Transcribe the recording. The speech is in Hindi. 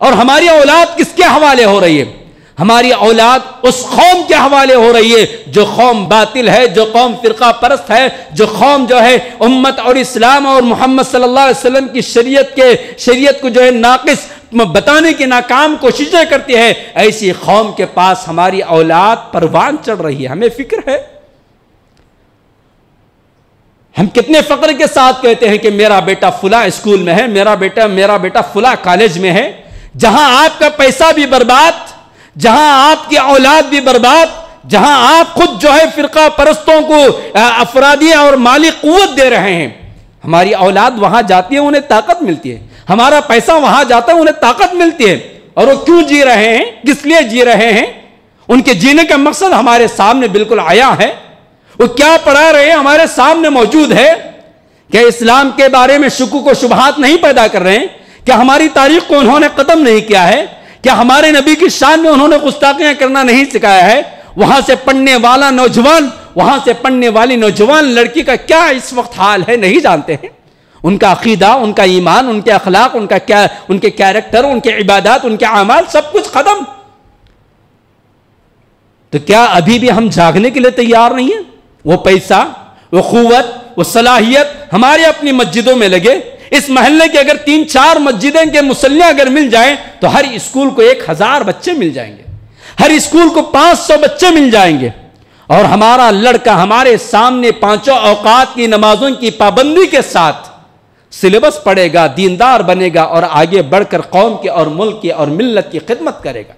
और हमारी औलाद किसके हवाले हो रही है? हमारी औलाद उस कौम के हवाले हो रही है, जो कौम बातिल है, जो कौम फिरका परस्त है, जो कौम जो है उम्मत और इस्लाम और मोहम्मद सल्लल्लाहु अलैहि वसल्लम की शरीयत के, शरीयत को जो है नाकिस, बताने की नाकाम कोशिशें करती है, ऐसी कौम के पास हमारी औलाद परवान चढ़ रही है। हमें फ़िक्र है? हम कितने फक्र के साथ कहते हैं कि मेरा बेटा फुला स्कूल में है, मेरा बेटा मेरा बेटा फुला कॉलेज में है जहाँ आपका पैसा भी बर्बाद, जहाँ आपकी औलाद भी बर्बाद, जहाँ आप खुद जो है फिरका परस्तों को अफरादी और माली कुत दे रहे हैं। हमारी औलाद वहाँ जाती है, उन्हें ताकत मिलती है। हमारा पैसा वहाँ जाता है, उन्हें ताकत मिलती है। और वो क्यों जी रहे हैं? किस लिए जी रहे हैं? उनके जीने का मकसद हमारे सामने बिल्कुल आया है। वो क्या पढ़ा रहे हैं? हमारे सामने मौजूद है। क्या इस्लाम के बारे में शुकू को शुभात नहीं पैदा कर रहे हैं? क्या हमारी तारीख को उन्होंने कदम नहीं किया है? क्या हमारे नबी की शान में उन्होंने गुस्ताखियाँ करना नहीं सिखाया है? वहाँ से पढ़ने वाला नौजवान, वहाँ से पढ़ने वाली नौजवान लड़की का क्या इस वक्त हाल है, नहीं जानते हैं? उनका अकीदा, उनका ईमान, उनके अखलाक, उनका क्या, उनके कैरेक्टर उनके इबादत, उनके अमाल सब कुछ खत्म। तो क्या अभी भी हम जागने के लिए तैयार नहीं है? वो पैसा, वो कुत वो सलाहियत हमारे अपनी मस्जिदों में लगे इस महल्ले के अगर तीन चार मस्जिदें के मुसल्ले अगर मिल जाए तो हर स्कूल को एक हज़ार बच्चे मिल जाएँगे। हर स्कूल को पाँच सौ बच्चे मिल जाएँगे। और हमारा लड़का हमारे सामने पाँचों औकात की नमाजों की पाबंदी के साथ सिलेबस पढ़ेगा, दीनदार बनेगा और आगे बढ़कर कौम के और मुल्क की और मिल्लत की खिदमत करेगा।